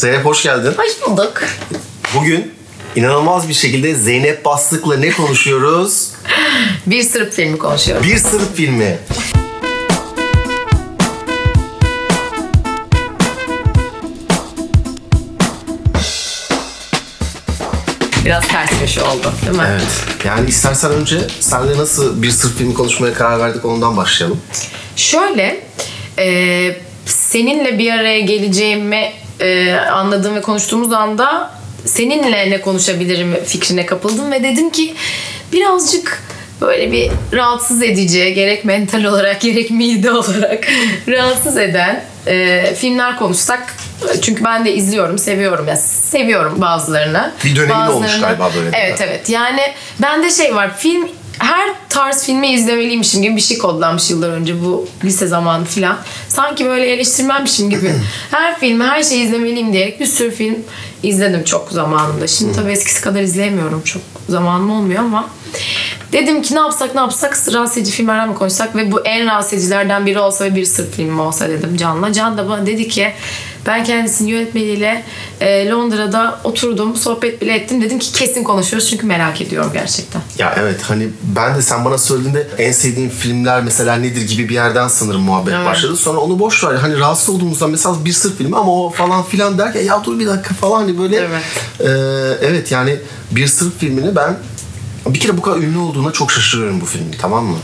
Zeynep hoş geldin. Hoş bulduk. Bugün inanılmaz bir şekilde Zeynep Bastık'la ne konuşuyoruz? Bir Sırp filmi konuşuyoruz. Bir Sırp filmi. Biraz ters köşe oldu değil mi? Evet. Yani istersen önce senle nasıl bir Sırp filmi konuşmaya karar verdik ondan başlayalım. Şöyle, e, seninle bir araya geleceğimi e, anladığım ve konuştuğumuz anda seninle ne konuşabilirim fikrine kapıldım ve dedim ki birazcık böyle bir rahatsız edici gerek mental olarak gerek mide olarak rahatsız eden e, filmler konuşsak çünkü ben de izliyorum, seviyorum ya seviyorum bazılarını. Bir Bazılarını- olmuş galiba böyle? Evet evet. Yani bende şey var. Film her tarz filmi izlemeliymişim gibi bir şey kodlanmış yıllar önce bu lise zamanı filan. Sanki böyle eleştirmenmişim gibi. her filmi, her şeyi izlemeliyim diyerek bir sürü film izledim çok zamanında. Şimdi tabii eskisi kadar izleyemiyorum. Çok zamanım olmuyor ama dedim ki ne yapsak ne yapsak rahatsız edici filmlerden mi konuşsak ve bu en rahatsız edicilerden biri olsa ve bir Sırp filmi olsa dedim Can'la. Can da bana dedi ki ben kendisinin yönetmeniyle e, Londra'da oturdum, sohbet bile ettim. Dedim ki kesin konuşuyoruz çünkü merak ediyorum gerçekten. Ya evet hani ben de sen bana söylediğinde en sevdiğin filmler mesela nedir gibi bir yerden sanırım muhabbet Evet. başladı. Sonra onu boş ver. Hani rahatsız olduğumuzda mesela bir Sırp filmi ama o falan filan derken ya dur bir dakika falan hani böyle. Evet. Ee, evet yani bir Sırp filmini ben bir kere bu kadar ünlü olduğuna çok şaşırıyorum bu filmin tamam mı?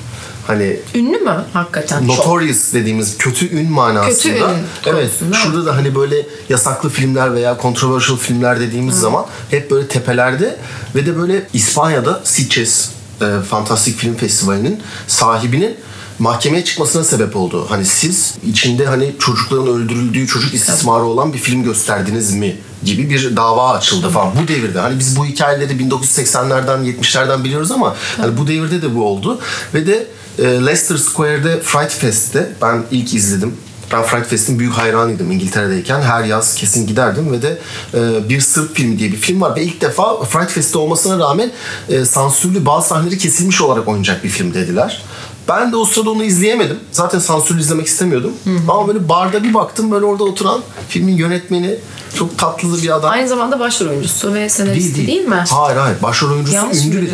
Hani Ünlü mü? Hakikaten çok. Notorious dediğimiz kötü ün manasında. Kötü ün Evet. konusunda, Şurada da hani böyle yasaklı filmler veya controversial filmler dediğimiz zaman hep böyle tepelerde ve de böyle İspanya'da Sitges e, Fantastik Film Festivali'nin sahibinin mahkemeye çıkmasına sebep oldu. Hani siz içinde hani çocukların öldürüldüğü çocuk istismarı olan bir film gösterdiniz mi gibi bir dava açıldı falan. Bu devirde hani biz bu hikayeleri 1980'lerden 70'lerden biliyoruz ama hani bu devirde de bu oldu ve de e, Leicester Square'de Fright Fest'te ben ilk izledim. Ben Fright Fest'in büyük hayranıydım İngiltere'deyken. Her yaz kesin giderdim ve de e, bir Sırp filmi diye bir film var. Ve ilk defa Fright Fest'te olmasına rağmen e, sansürlü bazı sahneleri kesilmiş olarak oynayacak bir film dediler. Ben de o sırada onu izleyemedim. Zaten sansürlü izlemek istemiyordum. Ama böyle barda bir baktım böyle orada oturan filmin yönetmeni çok tatlı bir adam. Aynı zamanda başrol oyuncusu ve senaristi değil, mi? Hayır hayır. Başrol oyuncusu Yanlış ünlü biri.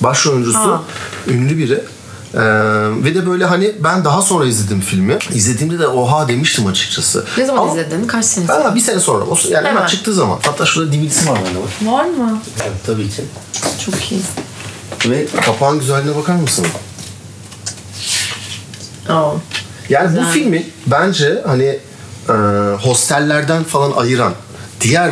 Başrol oyuncusu Ha. ünlü biri. Ee, ve de böyle hani ben daha sonra izledim filmi. İzlediğimde de oha demiştim açıkçası. Ne zaman Ama izledin? Kaç sene sonra? bir sene sonra. O, yani hemen Hemen. çıktığı zaman. Hatta şurada DVD'si var bende. Var mı? Evet, tabii ki. Çok iyi. Ve kapağın güzelliğine bakar mısın? Aa. Yani bu Güzel. filmi bence hani e, hostellerden falan ayıran diğer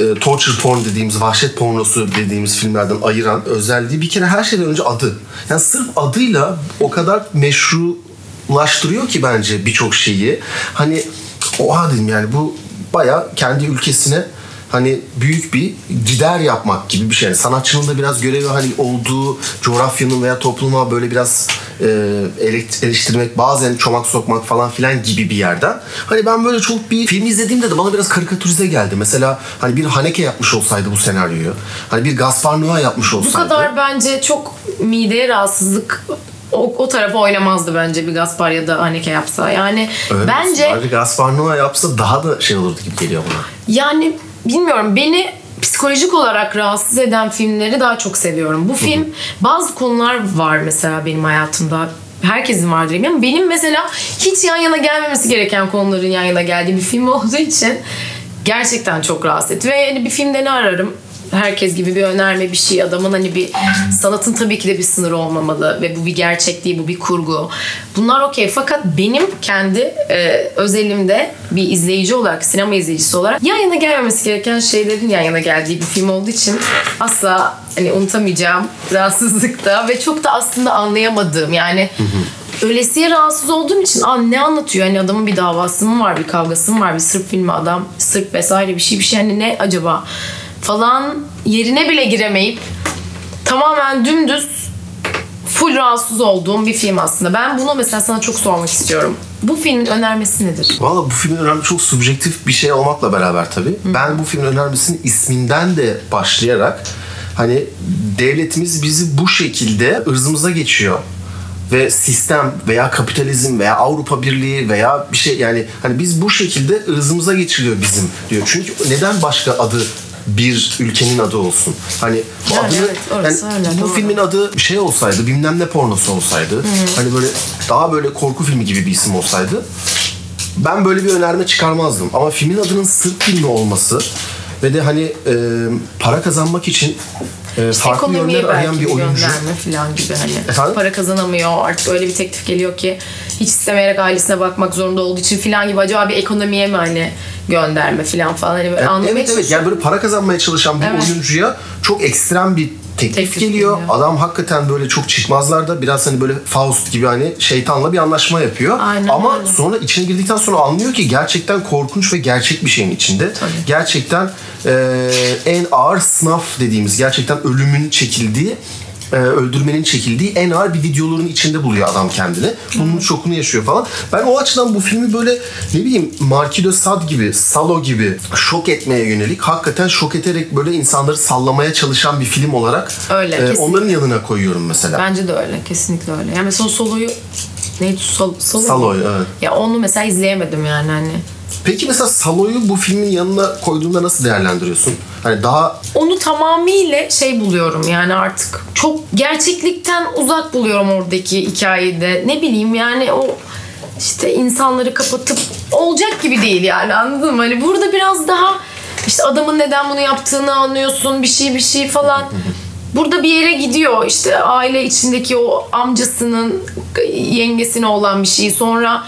e, torture porn dediğimiz vahşet pornosu dediğimiz filmlerden ayıran özelliği bir kere her şeyden önce adı. Yani sırf adıyla o kadar meşrulaştırıyor ki bence birçok şeyi. Hani oha dedim yani bu baya kendi ülkesine hani büyük bir gider yapmak gibi bir şey. Yani sanatçının da biraz görevi hani olduğu coğrafyanın veya topluma böyle biraz e, eleştirmek, bazen çomak sokmak falan filan gibi bir yerden. Hani ben böyle çok bir film izlediğimde de bana biraz karikatürize geldi. Mesela hani bir Haneke yapmış olsaydı bu senaryoyu. Hani bir Gaspar Noé yapmış Bu olsaydı. kadar bence çok mideye rahatsızlık o, o tarafa oynamazdı bence bir Gaspar ya da Haneke yapsa. Yani Öyle. Bence Gaspar Noé yapsa daha da şey olurdu gibi geliyor bana. yani bilmiyorum beni psikolojik olarak rahatsız eden filmleri daha çok seviyorum. Bu film bazı konular var mesela benim hayatımda. Herkesin vardır eminim. Benim mesela hiç yan yana gelmemesi gereken konuların yan yana geldiği bir film olduğu için gerçekten çok rahatsız etti. Ve yani bir filmde ne ararım? Herkes gibi bir önerme bir şey. Adamın hani bir sanatın tabii ki de bir sınırı olmamalı ve bu bir gerçek değil bu bir kurgu. Bunlar okey. Fakat benim kendi e, özelimde bir izleyici olarak sinema izleyicisi olarak yan yana gelmemesi gereken şeylerin yan yana geldiği bir film olduğu için asla hani unutamayacağım rahatsızlıkta ve çok da aslında anlayamadığım yani Öylesiye rahatsız olduğum için Aa, ne anlatıyor? Hani adamın bir davası mı var, bir kavgası mı var, bir Sırp filmi adam, Sırp vesaire bir şey bir şey. Hani ne acaba falan yerine bile giremeyip tamamen dümdüz full rahatsız olduğum bir film aslında. Ben bunu mesela sana çok sormak istiyorum. Bu filmin önermesi nedir? Valla bu filmin önermesi çok subjektif bir şey olmakla beraber tabii. Ben bu filmin önermesinin isminden de başlayarak hani devletimiz bizi bu şekilde ırzımıza geçiyor. ve sistem veya kapitalizm veya Avrupa Birliği veya bir şey yani hani biz bu şekilde ırzımıza geçiliyor bizim diyor. Çünkü neden başka adı bir ülkenin adı olsun. Hani bu Yani adını evet, orası yani öyle, bu doğru. filmin adı şey olsaydı bilmem ne pornosu olsaydı hani böyle daha böyle korku filmi gibi bir isim olsaydı ben böyle bir önerme çıkarmazdım. Ama filmin adının Sırp filmi olması ve de hani e, para kazanmak için e, farklı Ekonomiye yönler arayan bir oyuncu. falan gibi hani. Efendim? Para kazanamıyor artık öyle bir teklif geliyor ki hiç istemeyerek ailesine bakmak zorunda olduğu için falan gibi acaba bir ekonomiye mi hani gönderme falan falan hani böyle Yani anlamaya evet evet yani böyle para kazanmaya çalışan bir Evet. oyuncuya çok ekstrem bir teklif, Teklif geliyor. geliyor. Adam hakikaten böyle çok çıkmazlarda biraz hani böyle Faust gibi hani şeytanla bir anlaşma yapıyor. Aynen Ama öyle. sonra içine girdikten sonra anlıyor ki gerçekten korkunç ve gerçek bir şeyin içinde. Tabii. Gerçekten e, en ağır sınav dediğimiz gerçekten ölümün çekildiği e, öldürmenin çekildiği en ağır bir videoların içinde buluyor adam kendini. Bunun şokunu yaşıyor falan. Ben o açıdan bu filmi böyle ne bileyim Marquis de Sade gibi, Salo gibi şok etmeye yönelik hakikaten şok ederek böyle insanları sallamaya çalışan bir film olarak Öyle, e, kesinlikle. onların yanına koyuyorum mesela. Bence de öyle kesinlikle öyle. Yani mesela soloyu neydi Sol, solo mu? Salo'yu evet. Ya onu mesela izleyemedim yani hani. Peki mesela Salo'yu bu filmin yanına koyduğunda nasıl değerlendiriyorsun? Hani daha Onu tamamıyla şey buluyorum yani artık çok gerçeklikten uzak buluyorum oradaki hikayede. Ne bileyim yani o işte insanları kapatıp olacak gibi değil yani anladın mı? Hani burada biraz daha işte adamın neden bunu yaptığını anlıyorsun bir şey bir şey falan. Burada bir yere gidiyor işte aile içindeki o amcasının yengesine olan bir şey. Sonra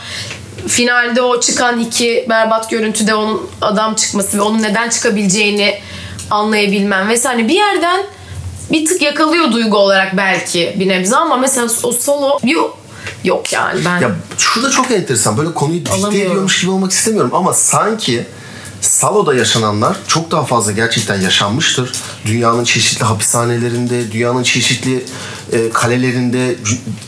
finalde o çıkan iki berbat görüntüde onun adam çıkması ve onun neden çıkabileceğini anlayabilmem vesaire Hani bir yerden bir tık yakalıyor duygu olarak belki bir nebze ama mesela o solo yok yok yani ben Ya şurada çok enteresan. Böyle konuyu dikte ediyormuş gibi olmak istemiyorum ama sanki Salo'da yaşananlar çok daha fazla gerçekten yaşanmıştır. Dünyanın çeşitli hapishanelerinde, dünyanın çeşitli e, kalelerinde,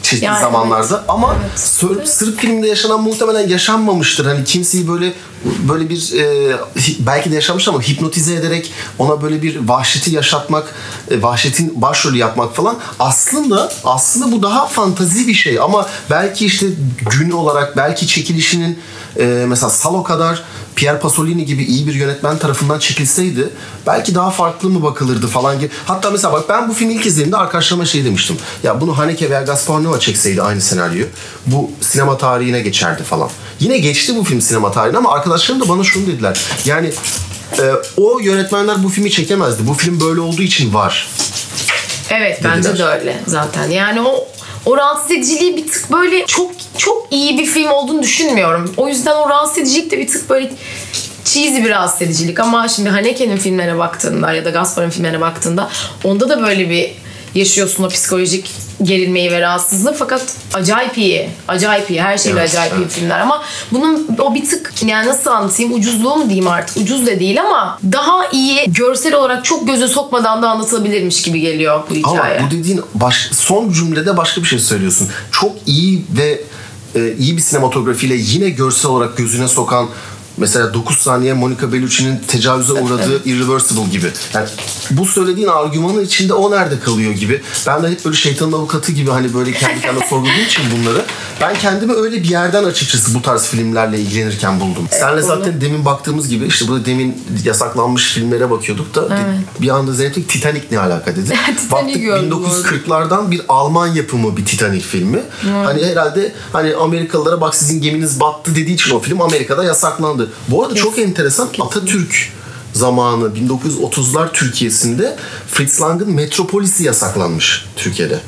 çeşitli Yani zamanlarda ama Evet. Sırp, Sırp filminde yaşanan muhtemelen yaşanmamıştır. Hani kimseyi böyle böyle bir e, belki de yaşamış ama hipnotize ederek ona böyle bir vahşeti yaşatmak, e, vahşetin başrolü yapmak falan aslında aslında bu daha fantazi bir şey ama belki işte gün olarak belki çekilişinin e, mesela Salo kadar Pierre Pasolini gibi iyi bir yönetmen tarafından çekilseydi belki daha farklı mı bakılırdı falan gibi. Hatta mesela bak ben bu filmi ilk izlediğimde arkadaşlarıma şey demiştim. Ya bunu Haneke veya Gaspar Noé çekseydi aynı senaryoyu bu sinema tarihine geçerdi falan. Yine geçti bu film sinema tarihine ama arkadaşlarım da bana şunu dediler. Yani e, o yönetmenler bu filmi çekemezdi. Bu film böyle olduğu için var. Evet dediler. bence de öyle zaten. Yani o o rahatsız ediciliği bir tık böyle çok çok iyi bir film olduğunu düşünmüyorum. O yüzden o rahatsız edicilik de bir tık böyle cheesy bir rahatsız edicilik ama şimdi Haneke'nin filmlerine baktığında ya da Gaspar'ın filmlerine baktığında onda da böyle bir yaşıyorsun o psikolojik gerilmeyi ve rahatsızlığı fakat acayip iyi. Acayip iyi. Her şeyle Evet, acayip iyi evet. filmler ama bunun o bir tık yani nasıl anlatayım ucuzluğu mu diyeyim artık ucuz da değil ama daha iyi görsel olarak çok göze sokmadan da anlatılabilirmiş gibi geliyor bu hikaye. Ama bu dediğin baş, son cümlede başka bir şey söylüyorsun. Çok iyi ve e, iyi bir sinematografiyle yine görsel olarak gözüne sokan mesela 9 saniye Monica Bellucci'nin tecavüze uğradığı Irreversible gibi. Yani bu söylediğin argümanın içinde o nerede kalıyor gibi. Ben de hep böyle şeytanın avukatı gibi hani böyle kendi kendime sorguladığım için bunları ben kendimi öyle bir yerden açıkçası bu tarz filmlerle ilgilenirken buldum. Senle zaten demin baktığımız gibi işte burada demin yasaklanmış filmlere bakıyorduk da de- bir anda Zeynep Titanic ne alaka dedi. Baktık gördüm bu arada. 1940'lardan bir Alman yapımı bir Titanic filmi. Hani herhalde hani Amerikalılara bak sizin geminiz battı dediği için o film Amerika'da yasaklandı. Bu arada çok enteresan Atatürk zamanı 1930'lar Türkiye'sinde Fritz Lang'ın Metropolis'i yasaklanmış Türkiye'de.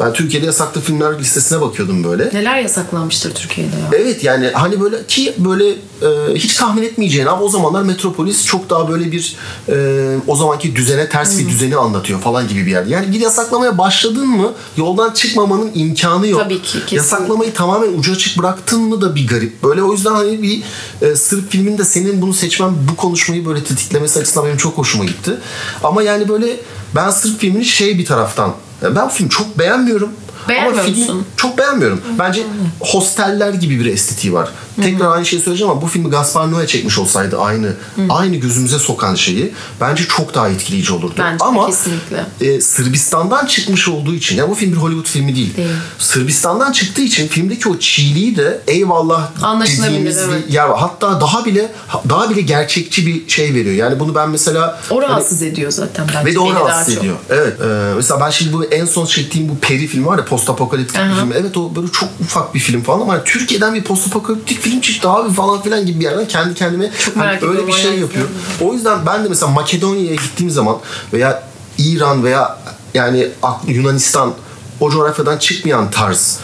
Ben Türkiye'de yasaklı filmler listesine bakıyordum böyle. Neler yasaklanmıştır Türkiye'de ya? Evet yani hani böyle ki böyle e, hiç tahmin etmeyeceğin ama o zamanlar Metropolis çok daha böyle bir e, o zamanki düzene ters bir düzeni anlatıyor falan gibi bir yer. Yani bir yasaklamaya başladın mı yoldan çıkmamanın imkanı yok. Tabii ki, kesin. Yasaklamayı tamamen ucu açık bıraktın mı da bir garip. Böyle o yüzden hani bir e, Sırp filminde senin bunu seçmen bu konuşmayı böyle tetiklemesi açısından benim çok hoşuma gitti. Ama yani böyle ben Sırp filmini şey bir taraftan ben bu filmi çok beğenmiyorum. Beğenmiyor ama filmi musun? çok beğenmiyorum. Bence hosteller gibi bir estetiği var. Tekrar aynı şeyi söyleyeceğim ama bu filmi Gaspar Noé çekmiş olsaydı aynı aynı gözümüze sokan şeyi bence çok daha etkileyici olurdu. Bence ama kesinlikle. e, Sırbistan'dan çıkmış olduğu için yani bu film bir Hollywood filmi değil. Değil. Sırbistan'dan çıktığı için filmdeki o çiğliği de eyvallah dediğimiz evet. bir yer var. Hatta daha bile daha bile gerçekçi bir şey veriyor. Yani bunu ben mesela O hani- rahatsız ediyor zaten bence. ve de o rahatsız çok. ediyor. Evet. e, mesela ben şimdi bu en son çektiğim bu Peri filmi var ya post apokaliptik bir film. Evet o böyle çok ufak bir film falan ama hani Türkiye'den bir post apokaliptik film çıktı abi falan filan gibi bir yerden kendi kendime hani öyle bir şey yapıyorum. O yüzden ben de mesela Makedonya'ya gittiğim zaman veya İran veya yani Yunanistan o coğrafyadan çıkmayan tarz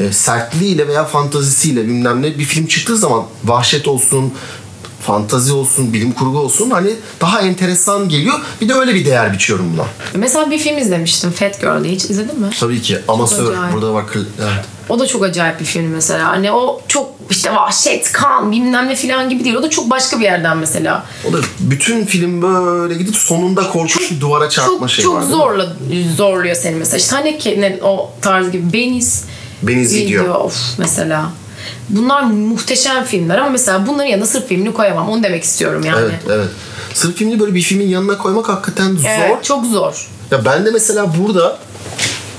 e, sertliğiyle veya fantazisiyle bilmem ne bir film çıktığı zaman vahşet olsun fantazi olsun, bilim kurgu olsun hani daha enteresan geliyor. Bir de öyle bir değer biçiyorum buna. Mesela bir film izlemiştim Fat Girl diye hiç izledin mi? Tabii ki amasör burada kıl- Evet. O da çok acayip bir film mesela. Hani o çok işte vahşet, kan bilmem ne falan gibi değil. O da çok başka bir yerden mesela. O da bütün film böyle gidip sonunda korkunç bir duvara çarpma Çok şey çok var. mi? zorla zorluyor seni mesela. İşte Haneke'nin o tarz gibi Beniz Beniz Video. of mesela. Bunlar muhteşem filmler ama mesela bunların yanına sırf filmini koyamam. Onu demek istiyorum yani. Evet, evet. Sırf filmini böyle bir filmin yanına koymak hakikaten zor. Evet, çok zor. Ya ben de mesela burada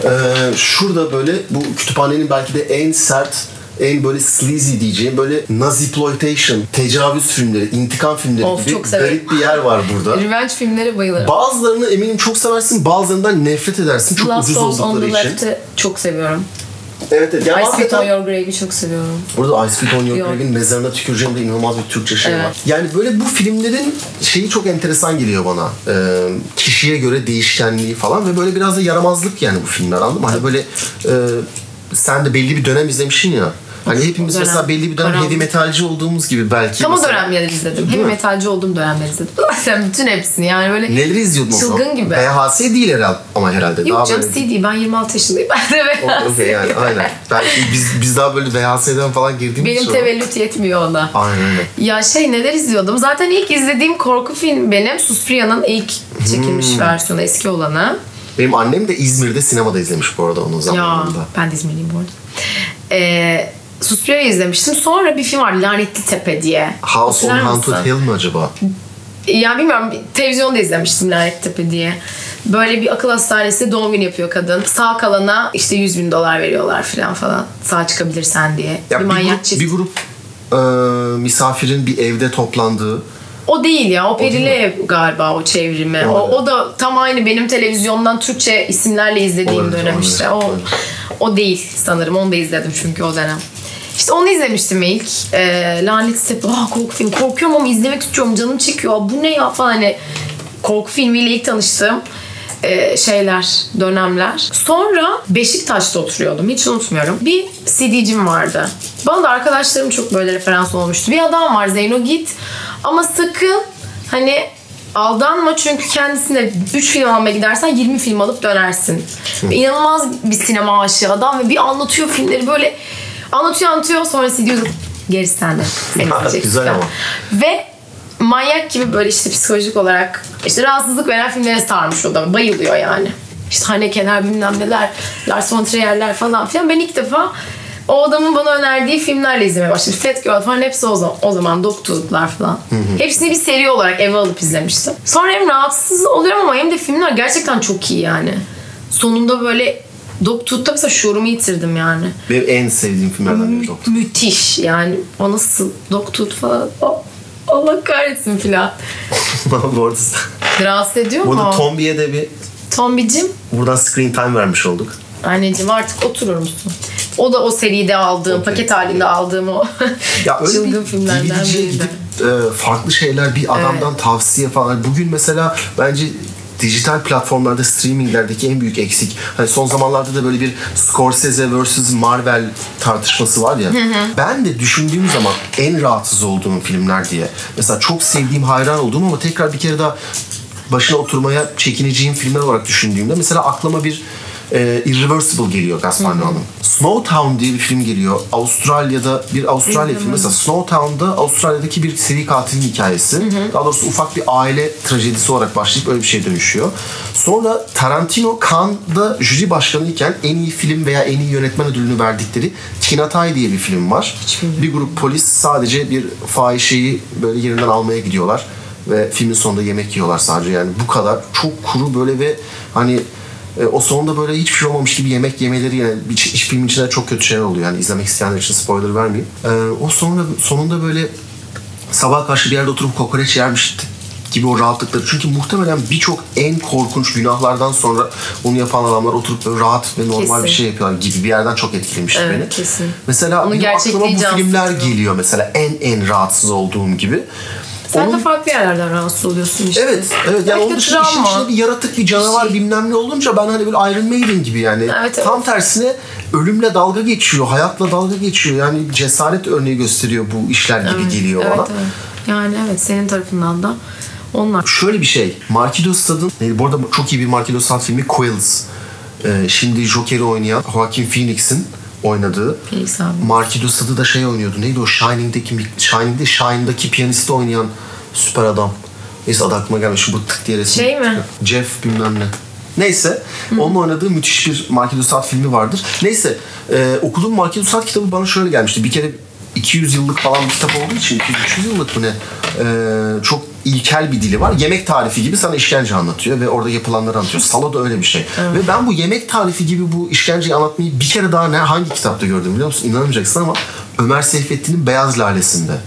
e, şurada böyle bu kütüphanenin belki de en sert en böyle sleazy diyeceğim böyle naziploitation, tecavüz filmleri, intikam filmleri Of, gibi çok severim. garip bir yer var burada. Revenge filmlere bayılırım. Bazılarını eminim çok seversin, bazılarından nefret edersin çok Last ucuz House on oldukları the için. Left'i çok seviyorum. Evet, evet. Yani I Spit on Your Grave'i çok seviyorum. burada I Spit on Your. Grave'in mezarına tüküreceğim de inanılmaz bir Türkçe şey Evet. var. Yani böyle bu filmlerin şeyi çok enteresan geliyor bana. Ee, kişiye göre değişkenliği falan ve böyle biraz da yaramazlık yani bu filmler anladın mı? Hani böyle e, sen de belli bir dönem izlemişsin ya. Hani hepimiz dönem. mesela belli bir dönem Karanlık. heavy metalci olduğumuz gibi belki. Tam o dönemleri izledim. Heavy metalci olduğum dönemleri izledim. Sen bütün hepsini yani böyle Neleri izliyordun o çılgın gibi. VHS değil herhalde ama herhalde. Yok daha canım böyle... CD ben 26 yaşındayım. Ben de O- Okey yani aynen. Belki biz, biz daha böyle VHS'den falan girdiğimiz Benim için- tevellüt yetmiyor ona. Aynen öyle. Ya şey neler izliyordum? Zaten ilk izlediğim korku film benim Suspiria'nın ilk çekilmiş Hmm. versiyonu eski olanı. Benim annem de İzmir'de sinemada izlemiş bu arada onun Ya zamanında. ben de İzmirliyim bu arada. Ee, Suspiria'yı izlemiştim. Sonra bir film var Lanetli Tepe diye. House on Hatırlar Haunted mısın? Hill mi acaba? Ya bilmiyorum televizyonda izlemiştim Lanetli Tepe diye. Böyle bir akıl hastanesinde doğum günü yapıyor kadın. Sağ kalana işte 100 bin dolar veriyorlar falan falan. Sağ çıkabilirsen diye. Ya bir bir, manyak grup, çift. bir grup e, misafirin bir evde toplandığı O değil ya. O Ev galiba o çevrimi. O, o da tam aynı benim televizyondan Türkçe isimlerle izlediğim Olabilir, dönem olabilir, işte. O, o değil sanırım. Onu da izledim çünkü o dönem. İşte onu izlemiştim ilk. Ee, Lanet Sepe. Ah korku filmi. Korkuyorum ama izlemek istiyorum. Canım çekiyor. Bu ne ya falan hani. Korku filmiyle ilk tanıştığım e, şeyler, dönemler. Sonra Beşiktaş'ta oturuyordum. Hiç unutmuyorum. Bir CD'cim vardı. Bana da arkadaşlarım çok böyle referans olmuştu. Bir adam var Zeyno git. Ama sakın hani aldanma çünkü kendisine 3 film almaya gidersen 20 film alıp dönersin. Ve İnanılmaz bir sinema aşığı adam ve bir anlatıyor filmleri böyle anlatıyor anlatıyor sonra CD uzatıp gerisi sende. Sen izleyeceksin Güzel ama. Ve manyak gibi böyle işte psikolojik olarak işte rahatsızlık veren filmlere sarmış o da. Bayılıyor yani. İşte Haneke'ler bilmem neler, Lars von Trier'ler falan filan. Ben ilk defa o adamın bana önerdiği filmlerle izlemeye başladım. Fat Girl falan hepsi o zaman, o zaman Doktorluklar falan. Hepsini bir seri olarak eve alıp izlemiştim. Sonra hem rahatsız oluyorum ama hem de filmler gerçekten çok iyi yani. Sonunda böyle Doktorluk'ta mesela şuurumu yitirdim yani. benim en sevdiğim filmlerden biri Doktor. müthiş yani. O nasıl Doktor falan. O- Allah kahretsin filan. bu arada, Rahatsız ediyor burada mu? Tombi'ye de bir Tombicim. buradan screen time vermiş olduk. Anneciğim artık oturur musun? O da o seride aldığım, O paket halinde aldığım o Ya öyle çılgın bir filmlerden biriydi. gidip e, farklı şeyler bir adamdan tavsiye falan. Bugün mesela bence dijital platformlarda streaminglerdeki en büyük eksik. Hani son zamanlarda da böyle bir Scorsese vs Marvel tartışması var ya. Ben de düşündüğüm zaman en rahatsız olduğum filmler diye. Mesela çok sevdiğim, hayran olduğum ama tekrar bir kere daha başına oturmaya çekineceğim filmler olarak düşündüğümde mesela aklıma bir e, Irreversible geliyor Gaspar Noé'nin. Snowtown diye bir film geliyor. Avustralya'da bir Avustralya filmi. Mesela Snowtown'da Avustralya'daki bir seri katilin hikayesi. Daha doğrusu ufak bir aile trajedisi olarak başlayıp öyle bir şeye dönüşüyor. Sonra Tarantino Cannes'da jüri başkanıyken en iyi film veya en iyi yönetmen ödülünü verdikleri Kinatai diye bir film var. Bir grup polis sadece bir fahişeyi böyle yerinden almaya gidiyorlar ve filmin sonunda yemek yiyorlar sadece yani bu kadar çok kuru böyle ve hani e, o sonunda böyle hiçbir şey olmamış gibi yemek yemeleri yani bir, iç filmin içinde çok kötü şeyler oluyor yani izlemek isteyenler için spoiler vermeyeyim. E, o sonra sonunda böyle sabah karşı bir yerde oturup kokoreç yermiş gibi o rahatlıkları. Çünkü muhtemelen birçok en korkunç günahlardan sonra onu yapan adamlar oturup böyle rahat ve normal Kesin. bir şey yapıyorlar gibi bir yerden çok etkilemişti Evet, beni. kesin. Mesela benim aklıma bu filmler geliyor mesela en en rahatsız olduğum gibi. Sen Onun- de farklı yerlerden rahatsız oluyorsun işte. Evet, evet. Yani onun dışında işin içinde bir yaratık, bir canavar, şey. bilmem ne olunca ben hani böyle Iron Maiden gibi yani. Evet, evet. Tam tersine ölümle dalga geçiyor, hayatla dalga geçiyor. Yani cesaret örneği gösteriyor bu işler gibi geliyor evet, bana. evet. Yani evet senin tarafından da onlar. Şöyle bir şey, Marquis Sade'ın, e, bu arada çok iyi bir Marquis Sade filmi Quills. Ee, şimdi Joker'i oynayan Joaquin Phoenix'in abi. Marquis Sade'ı da şey oynuyordu. Neydi o Shining'deki, Shining'de Shine'daki piyanisti oynayan süper adam. Neyse adı aklıma gelmiş. Şu bu tık diye resim. Şey mi? Jeff bilmem ne. Neyse. Onun oynadığı müthiş bir Marquis Sade filmi vardır. Neyse. E, okuduğum Marquis Sade kitabı bana şöyle gelmişti. Bir kere 200 yıllık falan bir kitap olduğu için 200 yıllık mı ne? E, çok ilkel bir dili var. Yemek tarifi gibi sana işkence anlatıyor ve orada yapılanları anlatıyor. Salo da öyle bir şey. Ve ben bu yemek tarifi gibi bu işkenceyi anlatmayı bir kere daha ne hangi kitapta gördüm biliyor musun? İnanamayacaksın ama Ömer Seyfettin'in Beyaz Lalesi'nde.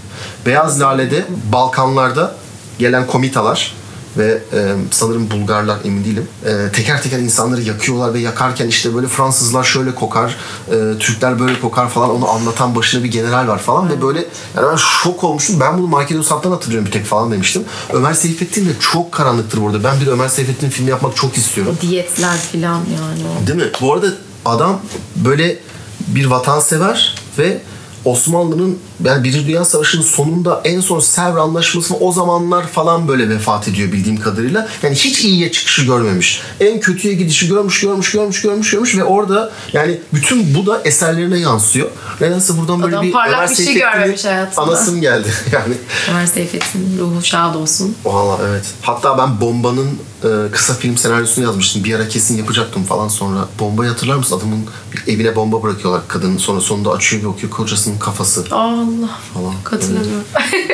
Beyaz Lale'de Balkanlarda gelen komitalar ve e, sanırım Bulgarlar emin değilim. E, teker teker insanları yakıyorlar ve yakarken işte böyle Fransızlar şöyle kokar, e, Türkler böyle kokar falan onu anlatan başına bir general var falan ve böyle yani ben şok olmuştum. Ben bunu Market Usap'tan hatırlıyorum bir tek falan demiştim. Ömer Seyfettin de çok karanlıktır burada. Ben bir Ömer Seyfettin filmi yapmak çok istiyorum. Diyetler filan yani o. Değil mi? Bu arada adam böyle bir vatansever ve Osmanlı'nın yani Birinci Dünya Savaşı'nın sonunda en son Sevr Anlaşması'nı o zamanlar falan böyle vefat ediyor bildiğim kadarıyla. Yani hiç iyiye çıkışı görmemiş. En kötüye gidişi görmüş, görmüş, görmüş, görmüş, görmüş ve orada yani bütün bu da eserlerine yansıyor. Nedense buradan böyle Adam bir parlak bir şey görmemiş hayatında. Anasım geldi yani. Ömer Seyfettin ruhu şad olsun. Valla evet. Hatta ben Bomba'nın e, kısa film senaryosunu yazmıştım. Bir ara kesin yapacaktım falan sonra. Bombayı hatırlar mısın? Adamın evine bomba bırakıyorlar kadının. Sonra sonunda açıyor bir bakıyor kocasının kafası. Allah. Falan. Katılıyorum.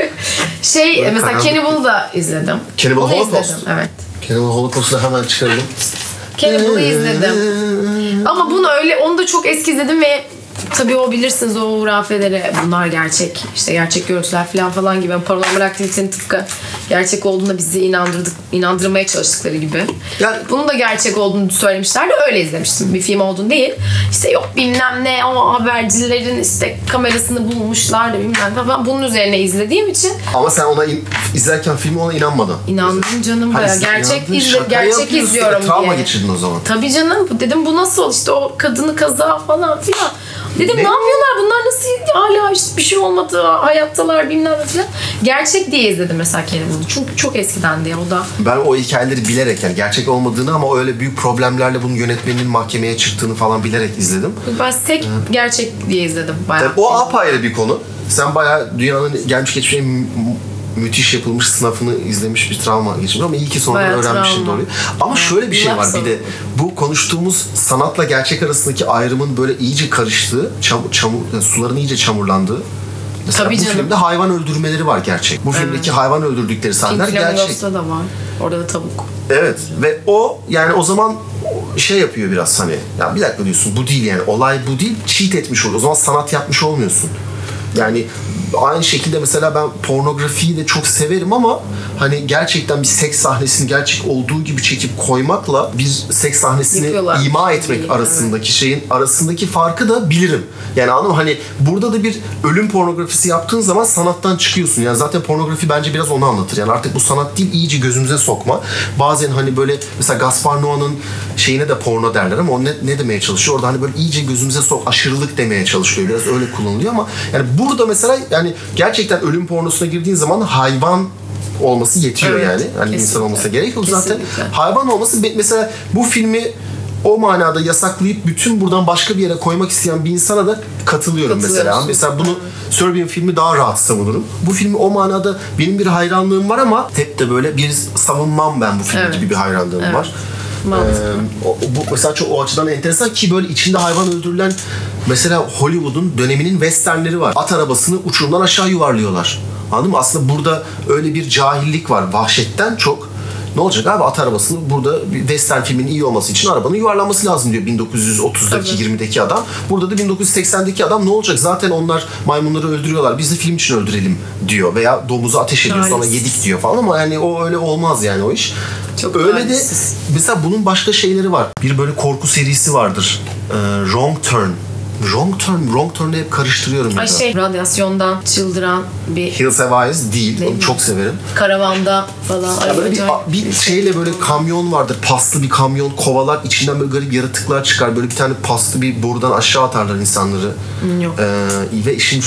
şey Böyle mesela karanlık. Cannibal'ı da izledim. Cannibal Onu Holocaust. izledim evet. Cannibal Holocaust'u hemen çıkaralım. Cannibal'ı izledim. Ama bunu öyle onu da çok eski izledim ve tabii o bilirsiniz o hurafeleri bunlar gerçek işte gerçek görüntüler falan falan gibi paranormal aktivitenin tıpkı gerçek olduğuna bizi inandırdık inandırmaya çalıştıkları gibi. Yani- Bunun da gerçek olduğunu söylemişlerdi öyle izlemiştim bir film olduğunu değil. İşte yok bilmem ne o habercilerin işte kamerasını bulmuşlar da bilmem ne falan bunun üzerine izlediğim için Ama sen ona in- izlerken filmi ona inanmadın. inandım canım Hani baya sen gerçek izle, gerçek yapıyorsun. izliyorum Travma diye. geçirdin o zaman. Tabii canım dedim bu nasıl işte o kadını kaza falan filan. Dedim ne, Ne? yapıyorlar bunlar nasıl hala işte bir şey olmadı hayattalar bilmem ne filan. Gerçek diye izledim mesela Cannibal. Çünkü çok eskiden diye o da. Ben o hikayeleri bilerek yani gerçek olmadığını ama öyle büyük problemlerle bunun yönetmeninin mahkemeye çıktığını falan bilerek izledim. Ben tek gerçek diye izledim bayağı. O apayrı bir konu. Sen bayağı dünyanın gelmiş geçmiş en müthiş yapılmış sınavını izlemiş bir travma geçirmiş ama iyi ki sonradan Bayağı öğrenmişsin travma. doğruyu. Ama şöyle bir şey var bir de bu konuştuğumuz sanatla gerçek arasındaki ayrımın böyle iyice karıştığı, çam- çamur, yani suların iyice çamurlandığı. Mesela Tabii bu canım. filmde hayvan öldürmeleri var gerçek. Bu filmdeki hayvan öldürdükleri sahneler Pink gerçek. Flamingos'ta da var. Orada da tavuk. Evet ve o yani o zaman şey yapıyor biraz hani ya bir dakika diyorsun bu değil yani olay bu değil cheat etmiş oluyor. O zaman sanat yapmış olmuyorsun. Yani aynı şekilde mesela ben pornografiyi de çok severim ama hani gerçekten bir seks sahnesini gerçek olduğu gibi çekip koymakla bir seks sahnesini Yapıyorlar. ima etmek Evet. arasındaki şeyin arasındaki farkı da bilirim. Yani anladın mı? Hani burada da bir ölüm pornografisi yaptığın zaman sanattan çıkıyorsun. Yani zaten pornografi bence biraz onu anlatır. Yani artık bu sanat değil iyice gözümüze sokma. Bazen hani böyle mesela Gaspar Noa'nın şeyine de porno derler ama o ne, ne demeye çalışıyor? Orada hani böyle iyice gözümüze sok aşırılık demeye çalışıyor. Biraz öyle kullanılıyor ama yani burada mesela yani gerçekten ölüm pornosuna girdiğin zaman hayvan olması yetiyor Evet, yani. Hani insan olmasa gerek yok zaten. Hayvan olması mesela bu filmi o manada yasaklayıp bütün buradan başka bir yere koymak isteyen bir insana da katılıyorum mesela. Mesela bunu Serbian filmi daha rahat savunurum. Bu filmi o manada benim bir hayranlığım var ama hep de böyle bir savunmam ben bu film Evet. gibi bir hayranlığım Evet. var. Ee, bu mesela çok o açıdan enteresan ki böyle içinde hayvan öldürülen mesela Hollywood'un döneminin westernleri var. At arabasını uçurumdan aşağı yuvarlıyorlar. Anladın mı? Aslında burada öyle bir cahillik var. Vahşetten çok ne olacak abi at arabasını burada bir western filmin iyi olması için arabanın yuvarlanması lazım diyor 1930'daki Tabii. 20'deki adam. Burada da 1980'deki adam ne olacak? Zaten onlar maymunları öldürüyorlar. Biz de film için öldürelim diyor veya domuzu ateş ediyor sonra yedik diyor falan ama yani o öyle olmaz yani o iş. Çok öyle de. Mesela bunun başka şeyleri var. Bir böyle korku serisi vardır. Ee, Wrong Turn. Wrong Turn, Wrong Turn'ı hep karıştırıyorum. Ay şey radyasyondan çıldıran bir Hills Have Eyes değil. Değil Onu mi? çok severim. karavanda falan. Ya böyle bir, bir şeyle böyle kamyon vardır. Paslı bir kamyon. Kovalar içinden böyle garip yaratıklar çıkar. Böyle bir tane paslı bir borudan aşağı atarlar insanları. Yok. Ee, ve işin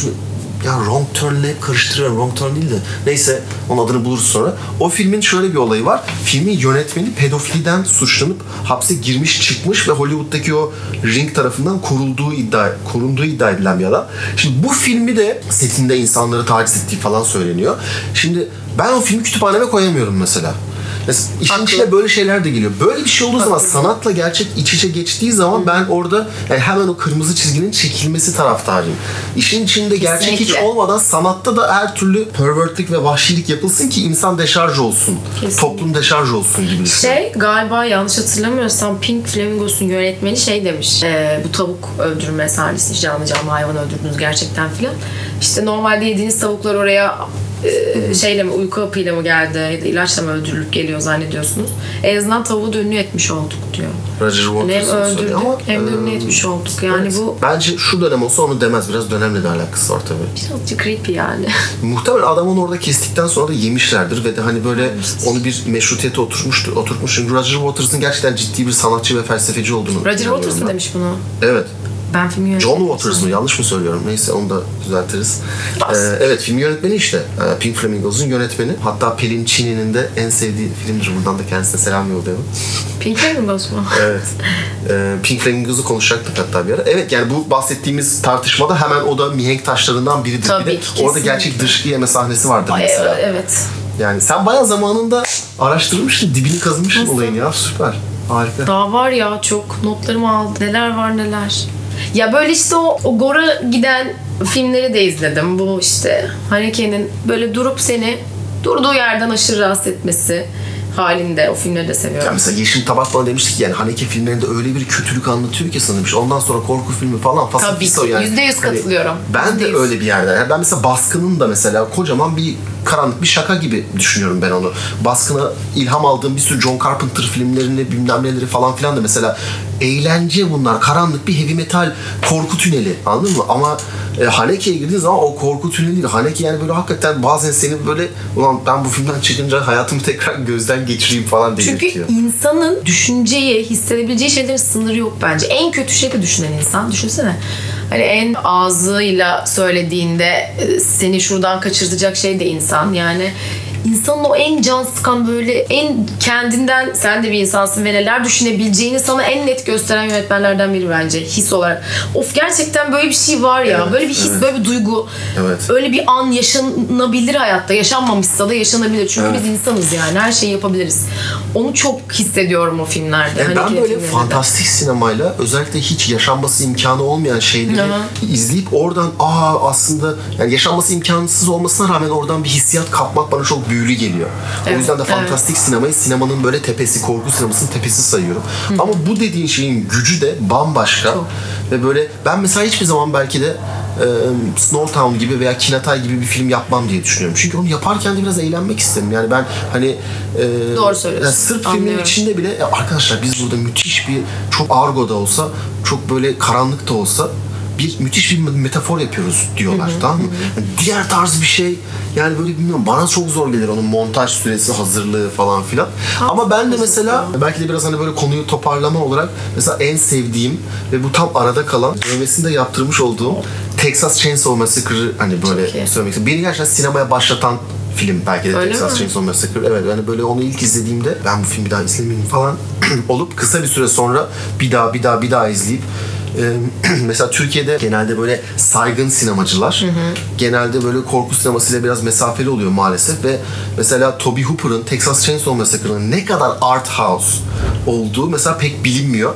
ya Wrong Turn'le karıştırıyorum. Wrong Turn değil de. Neyse onun adını buluruz sonra. O filmin şöyle bir olayı var. Filmin yönetmeni pedofiliden suçlanıp hapse girmiş çıkmış ve Hollywood'daki o ring tarafından korulduğu iddia, korunduğu iddia edilen bir adam. Şimdi bu filmi de setinde insanları taciz ettiği falan söyleniyor. Şimdi ben o filmi kütüphaneme koyamıyorum mesela. Mesela işin Haklı. içine böyle şeyler de geliyor. Böyle bir şey olduğu zaman Haklı. sanatla gerçek iç içe geçtiği zaman ben orada yani hemen o kırmızı çizginin çekilmesi taraftarıyım. İşin içinde gerçek hiç Kesinlikle. olmadan sanatta da her türlü pervertlik ve vahşilik yapılsın ki insan deşarj olsun. Kesinlikle. Toplum deşarj olsun gibi. Şey galiba yanlış hatırlamıyorsam Pink Flamingos'un yönetmeni şey demiş. e, bu tavuk öldürme sahnesi canlı canlı hayvan öldürdünüz gerçekten filan. İşte normalde yediğiniz tavuklar oraya e, şeyle mi uyku hapıyla mı geldi ya da ilaçla mı öldürülüp geliyor zannediyorsunuz. En azından tavuğu da ünlü etmiş olduk diyor. Roger Yani hem öldürdük ama, hem de ünlü etmiş olduk. Yani evet. bu Bence şu dönem olsa onu demez. Biraz dönemle de alakası var tabii. birazcık creepy yani. Muhtemelen adam onu orada kestikten sonra da yemişlerdir ve de hani böyle onu bir meşrutiyete oturtmuştu. Oturtmuş. Çünkü Roger Waters'ın gerçekten ciddi bir sanatçı ve felsefeci olduğunu Roger Waters mı demiş bunu? Evet. Ben filmi yönetmenim. John Waters mı? Yanlış mı söylüyorum? Neyse onu da düzeltiriz. Ee, evet film yönetmeni işte. Ee, Pink Flamingos'un yönetmeni. Hatta Pelin Çini'nin de en sevdiği filmdir. Buradan da kendisine selam yollayalım. Pink Flamingos mu? Evet. Ee, Pink Flamingos'u konuşacaktık hatta bir ara. Evet yani bu bahsettiğimiz tartışmada hemen o da mihenk taşlarından biridir. Tabii bir de ki, orada kesinlikle. gerçek dışkı yeme sahnesi vardır Ay, mesela. evet. Yani sen bayağı zamanında araştırmışsın, dibini kazımışsın Nasıl? olayın ya. Süper. Harika. Daha var ya çok notlarımı aldım. Neler var neler. Ya böyle işte o, o Gora giden filmleri de izledim. Bu işte Haneke'nin böyle durup seni durduğu yerden aşırı rahatsız etmesi halinde o filmleri de Ya seviyorum. mesela Yeşim Tabak bana demişti ki yani Haneke filmlerinde öyle bir kötülük anlatıyor ki sanırmış. Ondan sonra korku filmi falan fasa Tabii yani. Yüzde yüz Hani katılıyorum. ben Yüzde de öyle bir yerde. Yani ben mesela Baskın'ın da mesela kocaman bir karanlık bir şaka gibi düşünüyorum ben onu. Baskın'a ilham aldığım bir sürü John Carpenter filmlerini bilmem neleri falan filan da mesela eğlence bunlar. Karanlık bir heavy metal korku tüneli anladın mı? Ama e, Haneke'ye girdiğin zaman o korku tüneli değil. Haneke yani böyle hakikaten bazen seni böyle ulan ben bu filmden çıkınca hayatımı tekrar gözden geçireyim falan Çünkü dedirtiyor. insanın düşünceyi, hissedebileceği şeylerin sınırı yok bence. En kötü şey de düşünen insan. Düşünsene. Hani en ağzıyla söylediğinde e, seni şuradan kaçırtacak şey de insan. Yani insanın o en can sıkan böyle en kendinden sen de bir insansın ve neler düşünebileceğini sana en net gösteren yönetmenlerden biri bence his olarak. Of gerçekten böyle bir şey var ya. Evet, böyle bir his, evet. böyle bir duygu. Evet. Öyle bir an yaşanabilir hayatta. Yaşanmamışsa da yaşanabilir. Çünkü Evet. biz insanız yani. Her şeyi yapabiliriz. Onu çok hissediyorum o filmlerde. Yani Hani ben böyle fantastik sinemayla özellikle hiç yaşanması imkanı olmayan şeyleri Aha. izleyip oradan aa aslında yani yaşanması imkansız olmasına rağmen oradan bir hissiyat kapmak bana çok büyülü geliyor. Evet, O yüzden de evet. fantastik sinemayı sinemanın böyle tepesi, korku sinemasının tepesi sayıyorum. Ama bu dediğin şeyin gücü de bambaşka. Çok. Ve böyle ben mesela hiçbir zaman belki de e, Snowtown gibi veya Kinatay gibi bir film yapmam diye düşünüyorum. Çünkü onu yaparken de biraz eğlenmek isterim. Yani ben hani e, Doğru söylüyorsun. yani sırf filmin Anlıyorum. içinde bile "Ya arkadaşlar biz burada müthiş bir çok argo da olsa çok böyle karanlık da olsa bir müthiş bir metafor yapıyoruz diyorlar tamam mı? Yani diğer tarz bir şey yani böyle bilmiyorum bana çok zor gelir onun montaj süresi hazırlığı falan filan. Ama ben de mesela belki de biraz hani böyle konuyu toparlama olarak mesela en sevdiğim ve bu tam arada kalan dövmesini de yaptırmış olduğum Texas Chainsaw Massacre'ı hani böyle söylemek istiyorum. Beni gerçekten sinemaya başlatan film belki de Öyle Texas mi? Chainsaw Massacre. Evet yani böyle onu ilk izlediğimde ben bu filmi bir daha izlemeyeyim falan olup kısa bir süre sonra bir daha bir daha bir daha izleyip mesela Türkiye'de genelde böyle saygın sinemacılar genelde böyle korku sinemasıyla biraz mesafeli oluyor maalesef ve mesela Toby Hooper'ın Texas Chainsaw Massacre'ın ne kadar art house olduğu mesela pek bilinmiyor.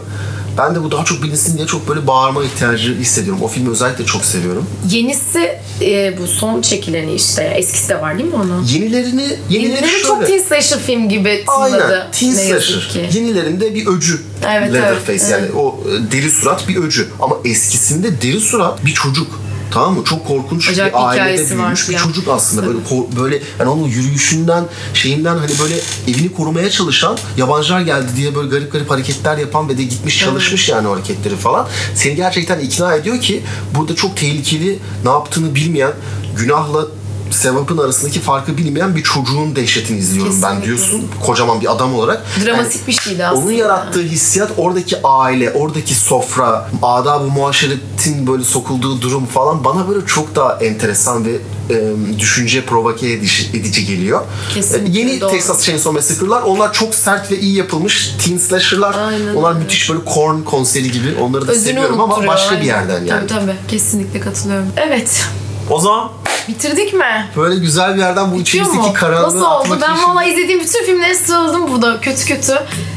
Ben de bu daha çok bilinsin diye çok böyle bağırma ihtiyacı hissediyorum. O filmi özellikle çok seviyorum. Yenisi e, bu son çekileni işte. Eskisi de var değil mi onun? Yenilerini, yenileri Yenileri şöyle. çok teen slasher film gibi tınladı. Aynen. Teen slasher. Yenilerinde bir öcü. Evet, Leatherface evet, yani o e, deri surat bir öcü. Ama eskisinde deri surat bir çocuk. Tamam mı? Çok korkunç Acayip bir ailede büyümüş bir filan. çocuk aslında. Böyle böyle yani onun yürüyüşünden, şeyinden hani böyle evini korumaya çalışan, yabancılar geldi diye böyle garip garip hareketler yapan ve de gitmiş çalışmış yani o hareketleri falan. Seni gerçekten ikna ediyor ki burada çok tehlikeli, ne yaptığını bilmeyen, günahla sevapın arasındaki farkı bilmeyen bir çocuğun dehşetini izliyorum ben Kesinlikle. diyorsun. Kocaman bir adam olarak. Dramatik bir şeydi aslında. Onun yarattığı hissiyat oradaki aile, oradaki sofra, adab-ı muaşeretin böyle sokulduğu durum falan bana böyle çok daha enteresan ve e, düşünce provoke edici, edici geliyor. Kesinlikle, E, yeni doğru. Texas Chainsaw Massacre'lar onlar çok sert ve iyi yapılmış teen slasher'lar. Aynen onlar öyle. müthiş böyle Korn konseri gibi. Onları da Özünü seviyorum ama başka bir aynen. yerden yani. Tabii tabii. Kesinlikle katılıyorum. Evet. O zaman Bitirdik mi? böyle güzel bir yerden bu Bitiyor içimizdeki mu? karanlığı Nasıl oldu? atmak Ben için- valla izlediğim bütün filmleri sıraladım burada kötü kötü.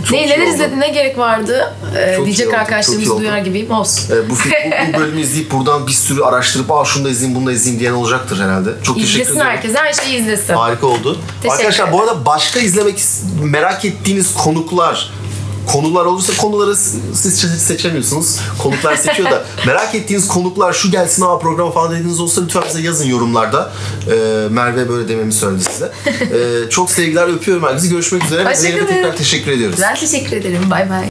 Çok iyi Neyleri oldu. izledim ne gerek vardı ee, Çok iyi diyecek oldu, çok arkadaşlarımız iyi oldu. duyar gibiyim. Olsun. E, bu, film, bu, bu bölümü izleyip buradan bir sürü araştırıp Aa, şunu da izleyeyim bunu da izleyeyim diyen olacaktır herhalde. Çok teşekkür İzlesin ederim. herkes. Her şeyi izlesin. Harika oldu. Teşekkür Arkadaşlar bu arada başka izlemek is- merak ettiğiniz konuklar konular olursa konuları siz seç- seçemiyorsunuz. Konuklar seçiyor da merak ettiğiniz konuklar şu gelsin ha programa falan dediğiniz olursa lütfen bize yazın yorumlarda. Ee, Merve böyle dememi söyledi size. Ee, çok sevgiler öpüyorum herkese. Görüşmek üzere. Hoşça Zeynep'e kalın. tekrar teşekkür ediyoruz. Ben teşekkür ederim. Bay bay.